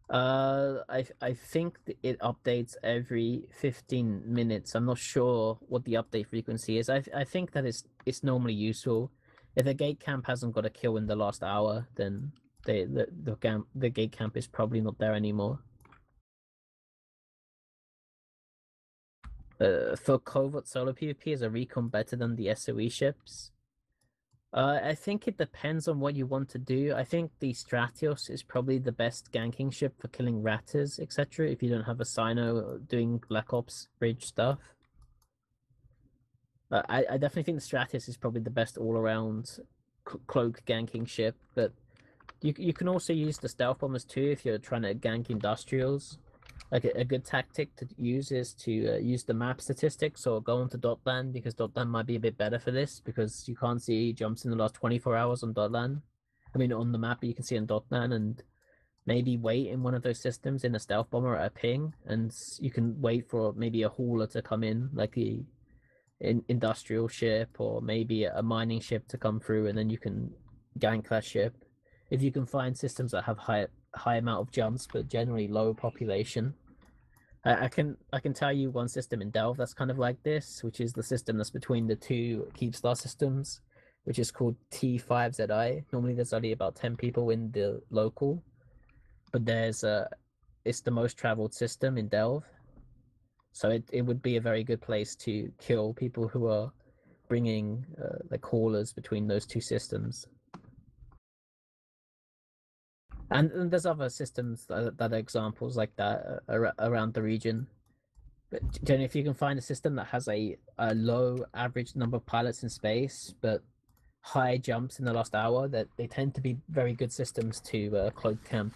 Uh, I I think it updates every 15 minutes. I'm not sure what the update frequency is. I I think that it's it's normally useful. If a gate camp hasn't got a kill in the last hour, then they the the camp the gate camp is probably not there anymore. Uh, for covert solo PvP, is a recon better than the SOE ships? Uh, I think it depends on what you want to do. I think the Stratios is probably the best ganking ship for killing ratters, etc. If you don't have a Cyno doing Black Ops bridge stuff. I, I definitely think the Stratios is probably the best all-around cloak ganking ship, but you you can also use the stealth bombers too if you're trying to gank industrials. Like a, a good tactic to use is to uh, use the map statistics or go onto Dotlan because Dotlan might be a bit better for this because you can't see jumps in the last 24 hours on Dotlan. I mean on the map, you can see on Dotlan and maybe wait in one of those systems in a stealth bomber at a ping and you can wait for maybe a hauler to come in like the in, industrial ship or maybe a mining ship to come through and then you can gank that ship if you can find systems that have high high amount of jumps but generally low population. I, I can i can tell you one system in delve that's kind of like this which is the system that's between the two keepstar systems which is called t5zi normally there's only about 10 people in the local but there's a it's the most traveled system in delve. So it, it would be a very good place to kill people who are bringing uh, the callers between those two systems. And, and there's other systems that, that are examples like that uh, around the region. But Jenny, if you can find a system that has a, a low average number of pilots in space, but high jumps in the last hour, that they tend to be very good systems to uh, cloak camp.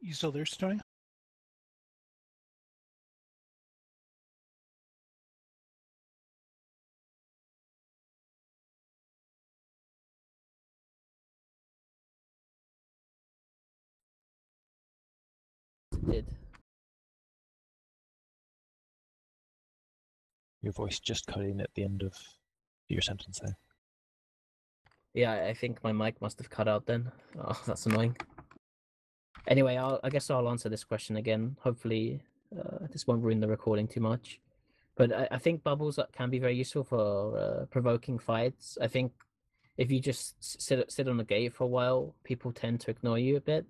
You still there, Tony? Did. Your voice just cut in at the end of your sentence there. Yeah, I think my mic must have cut out then. Oh, [laughs] that's annoying. Anyway, I'll, I guess I'll answer this question again. Hopefully, uh, this won't ruin the recording too much. But I, I think bubbles can be very useful for uh, provoking fights. I think if you just sit sit on a gate for a while, people tend to ignore you a bit.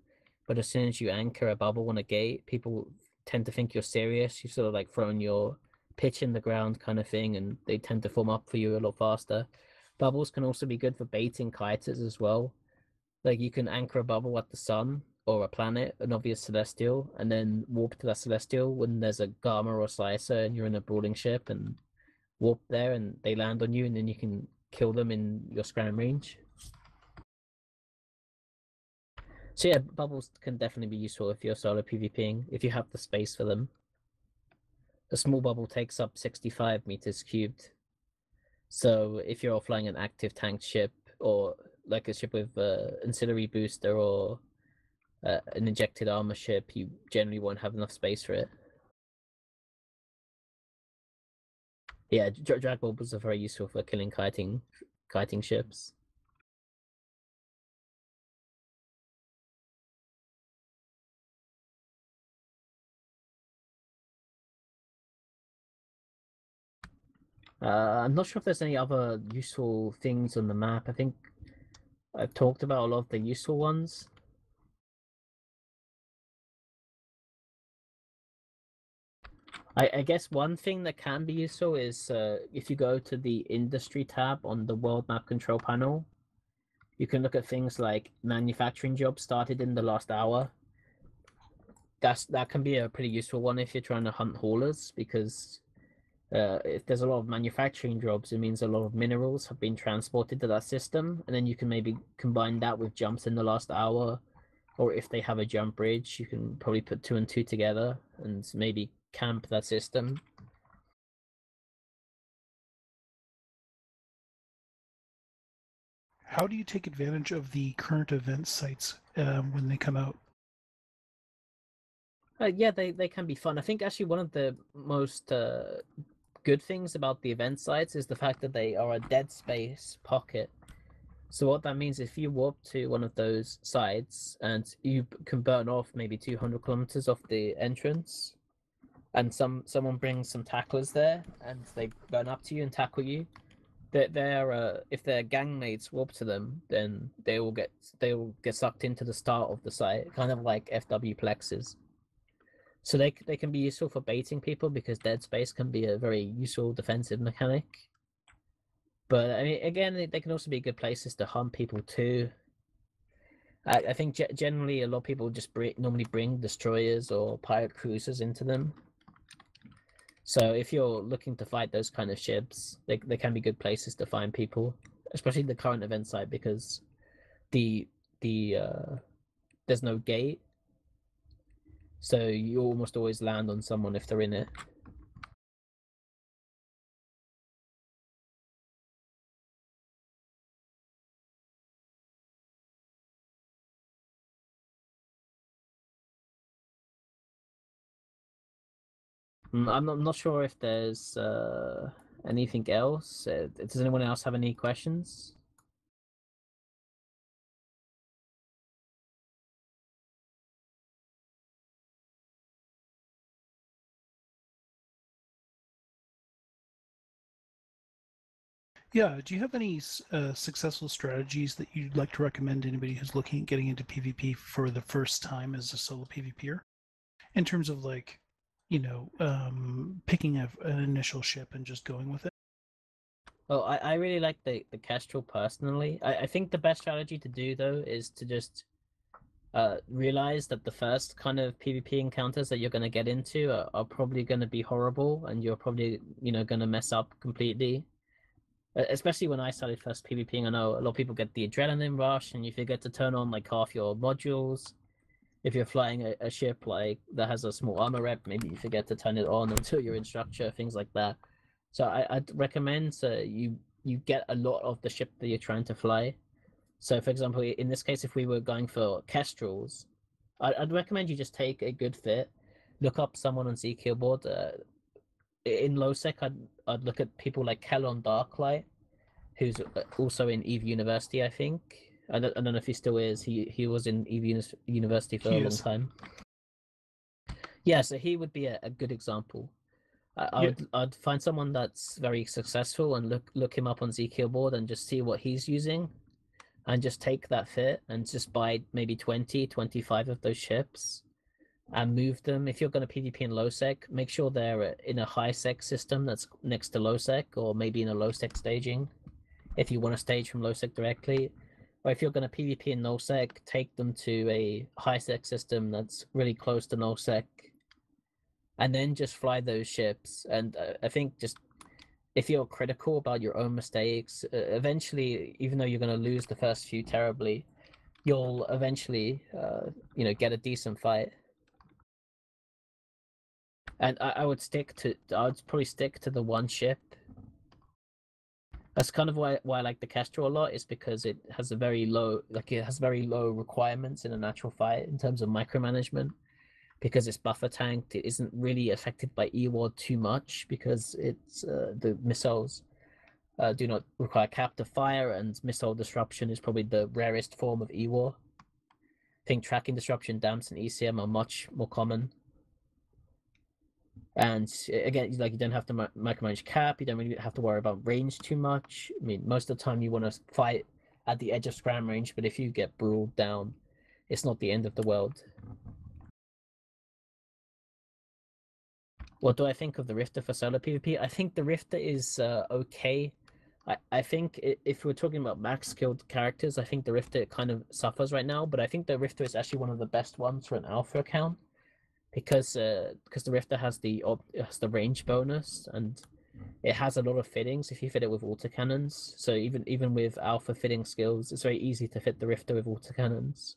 But as soon as you anchor a bubble on a gate, people tend to think you're serious. You've sort of like thrown your pitch in the ground kind of thing, and they tend to form up for you a lot faster. Bubbles can also be good for baiting kiters as well. Like you can anchor a bubble at the sun or a planet, an obvious celestial, and then warp to that celestial when there's a Garmur or slicer and you're in a brawling ship and warp there and they land on you and then you can kill them in your scram range. So yeah, bubbles can definitely be useful if you're solo PvPing, if you have the space for them. A small bubble takes up 65 meters cubed. So if you're flying an active tank ship or like a ship with uh, ancillary booster or uh, an injected armor ship, you generally won't have enough space for it. Yeah, drag bubbles are very useful for killing kiting kiting ships. Uh, I'm not sure if there's any other useful things on the map. I think I've talked about a lot of the useful ones. I, I guess one thing that can be useful is uh, if you go to the industry tab on the world map control panel, you can look at things like manufacturing jobs started in the last hour. That's that can be a pretty useful one if you're trying to hunt haulers because uh, if there's a lot of manufacturing jobs, it means a lot of minerals have been transported to that system, and then you can maybe combine that with jumps in the last hour or if they have a jump bridge, you can probably put two and two together and maybe camp that system. How do you take advantage of the current event sites um, when they come out? Uh, yeah, they, they can be fun. I think actually one of the most uh, good things about the event sites is the fact that they are a dead space pocket. So what that means, if you warp to one of those sites and you can burn off maybe 200 kilometers off the entrance, and some someone brings some tacklers there and they burn up to you and tackle you, that they're uh, if their gang mates warp to them, then they will get they will get sucked into the start of the site, kind of like FW plexes. So they they can be useful for baiting people because dead space can be a very useful defensive mechanic. But I mean, again, they, they can also be good places to hunt people too. I, I think ge- generally a lot of people just bring, normally bring destroyers or pirate cruisers into them. So if you're looking to fight those kind of ships, they they can be good places to find people, especially the current event site because the the uh, there's no gate, so you almost always land on someone if they're in it. I'm not, I'm not sure if there's uh, anything else. Uh, does anyone else have any questions? Yeah, do you have any uh, successful strategies that you'd like to recommend to anybody who's looking at getting into PvP for the first time as a solo PvPer? In terms of like, you know, um, picking a, an initial ship and just going with it. Well, I, I really like the, the Kestrel personally. I, I think the best strategy to do though is to just uh, realize that the first kind of PvP encounters that you're going to get into are, are probably going to be horrible and you're probably, you know, going to mess up completely. Especially when I started first PvPing, I know a lot of people get the adrenaline rush and you forget to turn on like half your modules. If you're flying a, a ship like that has a small armor rep, maybe you forget to turn it on until [laughs] you're in structure, things like that. So I, I'd recommend uh, you you get a lot of the ship that you're trying to fly. So for example, in this case, if we were going for Kestrels, I'd, I'd recommend you just take a good fit, look up someone on Zkillboard. Uh, in lowsec, I'd I'd look at people like Kellon Darklight, who's uh, also in Eve University, I think. I don't, I don't know if he still is. He he was in Unis- University for He a long time. Yeah, so he would be a, a good example. I, I Yeah. would I'd find someone that's very successful and look look him up on Zkillboard and just see what he's using and just take that fit and just buy maybe 20, 25 of those ships and move them. If you're going to PvP in low sec, make sure they're in a high sec system that's next to low sec or maybe in a low sec staging if you want to stage from low sec directly. Or if you're going to PvP in null sec, take them to a high sec system that's really close to null sec and then just fly those ships. And uh, I think just if you're critical about your own mistakes, uh, eventually, even though you're going to lose the first few terribly, you'll eventually, uh, you know, get a decent fight. And I, I would stick to, I would probably stick to the one ship. That's kind of why why I like the Kestrel a lot is because it has a very low, like it has very low requirements in a natural fight in terms of micromanagement because it's buffer tanked, it isn't really affected by E-War too much because it's uh, the missiles uh, do not require captive fire, and missile disruption is probably the rarest form of E-War. I think tracking disruption, damps, and ECM are much more common. And uh, again, like you don't have to mi- micromanage cap, you don't really have to worry about range too much. I mean, most of the time you want to fight at the edge of scram range, but if you get brawled down, it's not the end of the world. What do I think of the Rifter for solo PvP? I think the Rifter is uh, okay. I, I think if we're talking about max skilled characters, I think the Rifter kind of suffers right now, but I think the Rifter is actually one of the best ones for an alpha account because uh, because the Rifter has the has the range bonus and it has a lot of fittings if you fit it with autocannons. So even even with alpha fitting skills, it's very easy to fit the Rifter with autocannons.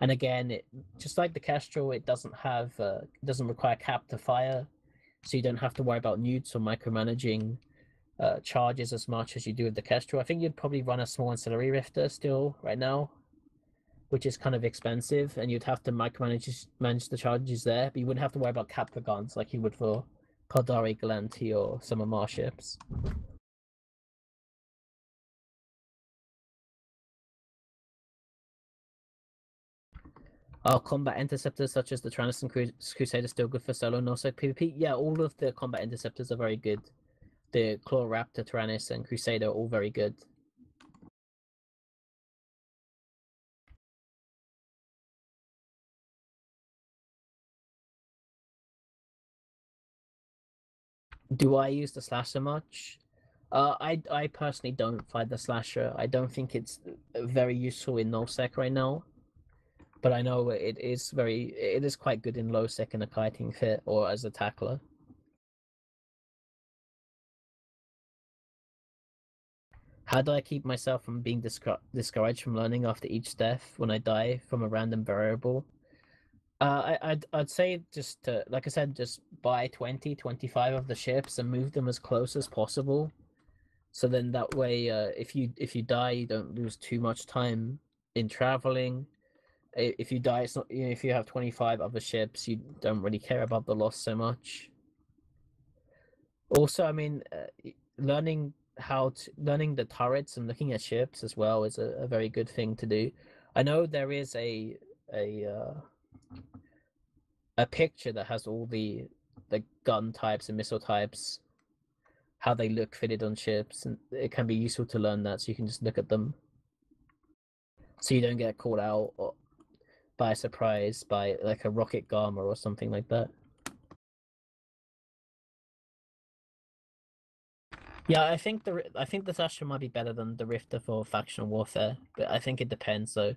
And again, it just like the Kestrel, it doesn't have uh, doesn't require cap to fire, so you don't have to worry about neuts or micromanaging uh, charges as much as you do with the Kestrel. I think you'd probably run a small ancillary rifter still right now, which is kind of expensive, and you'd have to micromanage manage the charges there, but you wouldn't have to worry about cap for guns like you would for Caldari, Gallente, or some of our ships. Are combat interceptors such as the Tyrannus and Cru- Crusader still good for solo null-sec PvP? Yeah, all of the combat interceptors are very good. The Claw Raptor, Tyrannus, and Crusader are all very good. Do I use the slasher much? Uh, I I personally don't find the slasher. I don't think it's uh, very useful in null sec right now. But I know it is very it is quite good in low sec in a kiting fit or as a tackler. How do I keep myself from being discour- discouraged from learning after each death when I die from a random variable? Uh, I, I'd, I'd say just to, like I said, just buy 20, 25 of the ships and move them as close as possible. So then that way, uh, if you if you die, you don't lose too much time in traveling. If you die, it's not. You know, if you have 25 other ships, you don't really care about the loss so much. Also, I mean, uh, learning how to learning the turrets and looking at ships as well is a, a very good thing to do. I know there is a a uh, a picture that has all the the gun types and missile types, how they look fitted on ships, and it can be useful to learn that. So you can just look at them, so you don't get caught out or, by surprise by like a rocket Garmur or something like that. Yeah, I think the I think the Slasher might be better than the Rifter for factional warfare, but I think it depends. So,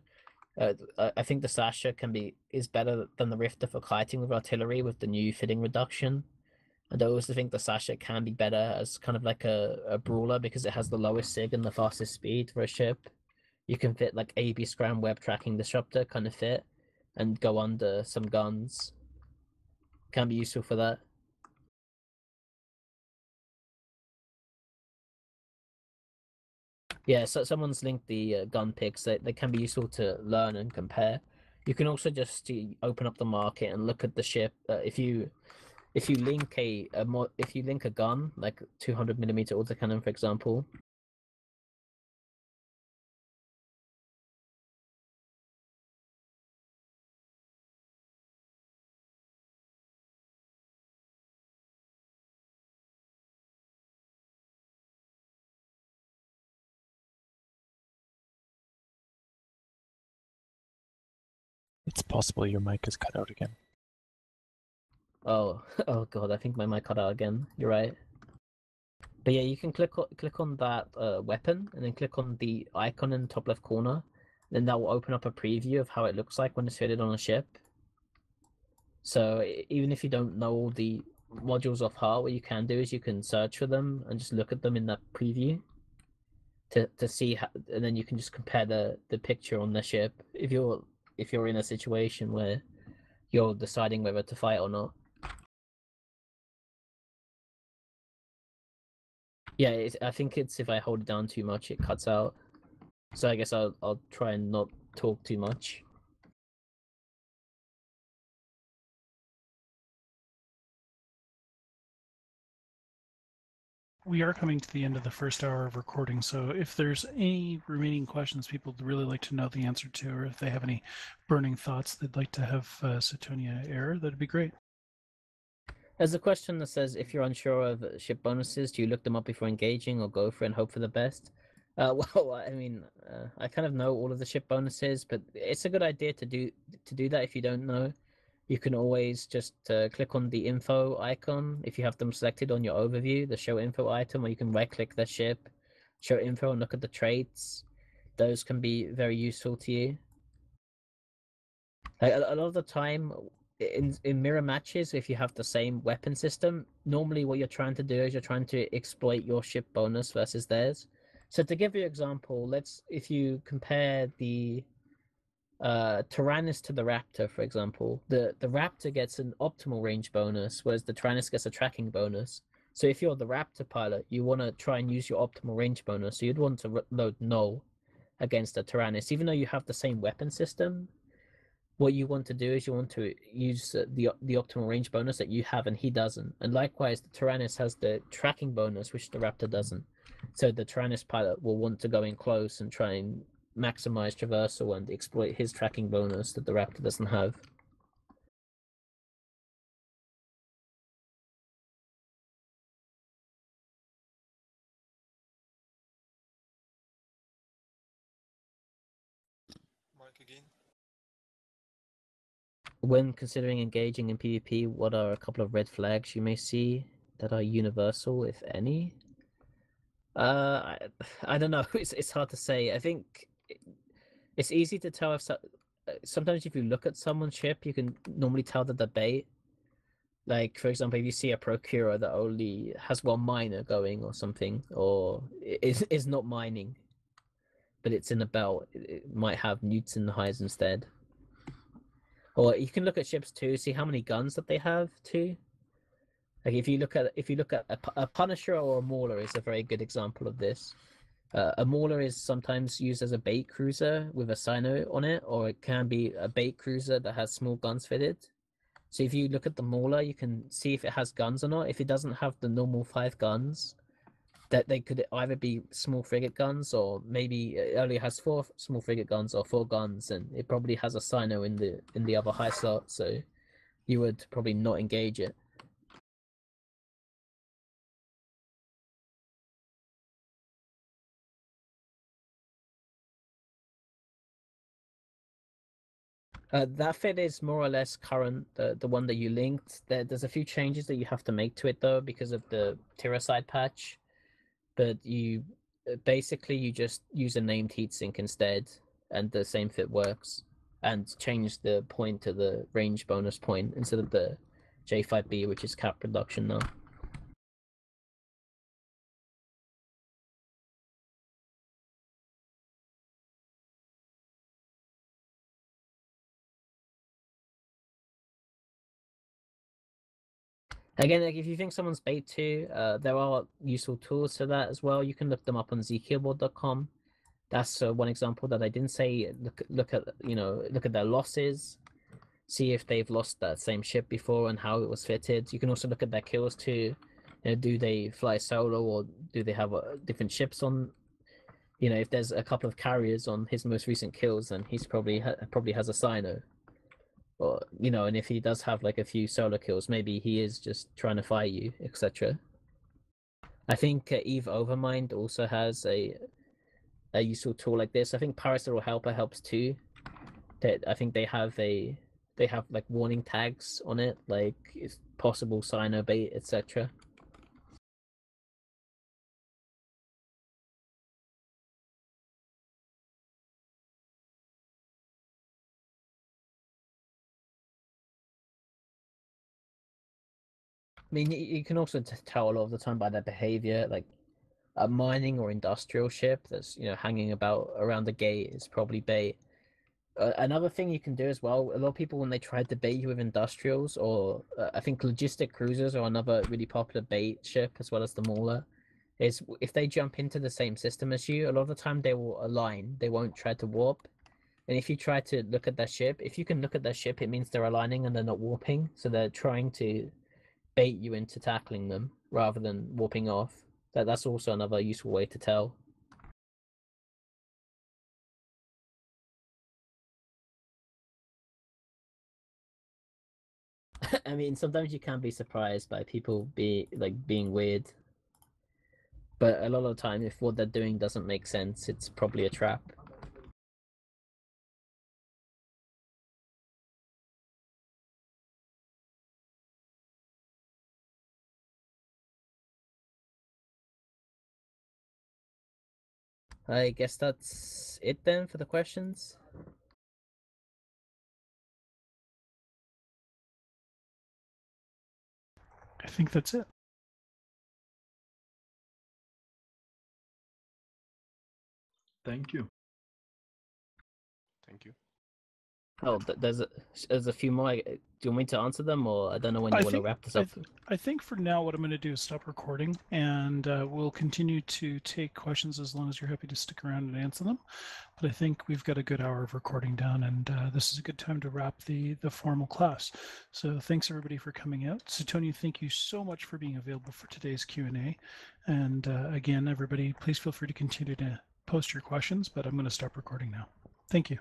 uh, I think the Slasher can be is better than the Rifter for kiting with artillery with the new fitting reduction. And I also think the Slasher can be better as kind of like a, a brawler because it has the lowest sig and the fastest speed for a ship. You can fit like AB scram web tracking disruptor kind of fit and go under some guns. Can be useful for that. Yeah, so someone's linked the uh, gun picks. They, they can be useful to learn and compare. You can also just uh, open up the market and look at the ship. Uh, if you if you link a, a mo- if you link a gun like 200 millimeter autocannon, for example, possible your mic is cut out again. Oh, [laughs] oh god, I think my mic cut out again. You're right. But yeah, you can click click on that uh, weapon and then click on the icon in the top left corner. Then that will open up a preview of how it looks like when it's fitted on a ship. So even if you don't know all the modules off heart, what you can do is you can search for them and just look at them in that preview to to see how, and then you can just compare the the picture on the ship if you're if you're in a situation where you're deciding whether to fight or not. Yeah, I think it's if I hold it down too much, it cuts out. So I guess I'll I'll try and not talk too much. We are coming to the end of the first hour of recording, so if there's any remaining questions people would really like to know the answer to, or if they have any burning thoughts they'd like to have uh, Suitonia air, that'd be great. There's a question that says if you're unsure of ship bonuses, do you look them up before engaging or go for and hope for the best? Uh, [laughs] well, I mean, uh, I kind of know all of the ship bonuses, but it's a good idea to do to do that if you don't know. You can always just uh, click on the info icon if you have them selected on your overview, the show info item, or you can right click the ship, show info, and look at the traits. Those can be very useful to you. Like, a, a lot of the time, in in mirror matches, if you have the same weapon system, normally what you're trying to do is you're trying to exploit your ship bonus versus theirs. So to give you an example, let's if you compare the uh, Tyrannus to the Raptor, for example, the, the Raptor gets an optimal range bonus, whereas the Tyrannus gets a tracking bonus. So if you're the Raptor pilot, you want to try and use your optimal range bonus. So you'd want to load null against a Tyrannus, even though you have the same weapon system. What you want to do is you want to use the the optimal range bonus that you have and he doesn't. And likewise, the Tyrannus has the tracking bonus, which the Raptor doesn't. So the Tyrannus pilot will want to go in close and try and maximize traversal and exploit his tracking bonus that the Raptor doesn't have. Mark again. When considering engaging in PvP, what are a couple of red flags you may see that are universal, if any? Uh, I, I don't know. [laughs] It's it's hard to say. I think it's easy to tell if so, uh, sometimes if you look at someone's ship, you can normally tell they're bait. Like for example, if you see a procurer that only has one miner going or something, or [laughs] is is not mining, but it's in a belt, it, might have the highs instead. Or you can look at ships too, see how many guns that they have too. Like if you look at if you look at a, a Punisher or a Mauler is a very good example of this. Uh, a Mauler is sometimes used as a bait cruiser with a Cyno on it, or it can be a bait cruiser that has small guns fitted. So if you look at the Mauler, you can see if it has guns or not. If it doesn't have the normal five guns, that they could either be small frigate guns or maybe it only has four small frigate guns or four guns, and it probably has a Sino in the in the other high slot. So you would probably not engage it. Uh, that fit is more or less current, the the one that you linked. There, there's a few changes that you have to make to it though because of the Tiericide patch, but you uh, basically you just use a named heatsink instead, and the same fit works, and change the point to the range bonus point instead of the J5B, which is cap reduction now. Again, like if you think someone's bait too, uh, there are useful tools for that as well. You can look them up on zkillboard.com. That's uh, one example that I didn't say. Look, look at you know, look at their losses, see if they've lost that same ship before and how it was fitted. You can also look at their kills too. You know, do they fly solo or do they have uh, different ships on? You know, if there's a couple of carriers on his most recent kills, then he's probably ha- probably has a Cyno or you know, and if he does have like a few solo kills, maybe he is just trying to fight you, etc. I think uh, Eve Overmind also has a a useful tool like this. I think Parasol Helper helps too. That I think they have a they have like warning tags on it, like it's possible bait, etc. mean, you, can also tell a lot of the time by their behavior. Like a mining or industrial ship that's you know hanging about around the gate is probably bait. Another thing you can do as well. A lot of people when they try to bait you with industrials, or uh, I think logistic cruisers are another really popular bait ship as well as the Mauler. Is if they jump into the same system as you, a lot of the time they will align. They won't try to warp. And if you try to look at their ship, if you can look at their ship, it means they're aligning and they're not warping. So they're trying to bait you into tackling them rather than warping off. That that's also another useful way to tell. [laughs] I mean, sometimes you can be surprised by people be like being weird. But a lot of the time, if what they're doing doesn't make sense, it's probably a trap. I guess that's it then for the questions. I think that's it. Thank you. Oh, there's a, there's a few more. Do you want me to answer them, or I don't know when I you want to wrap this I up? I think for now, what I'm going to do is stop recording, and uh, we'll continue to take questions as long as you're happy to stick around and answer them. But I think we've got a good hour of recording done, and uh, this is a good time to wrap the the formal class. So thanks everybody for coming out. Suitonia, thank you so much for being available for today's Q and A. And uh, again, everybody, please feel free to continue to post your questions. But I'm going to stop recording now. Thank you.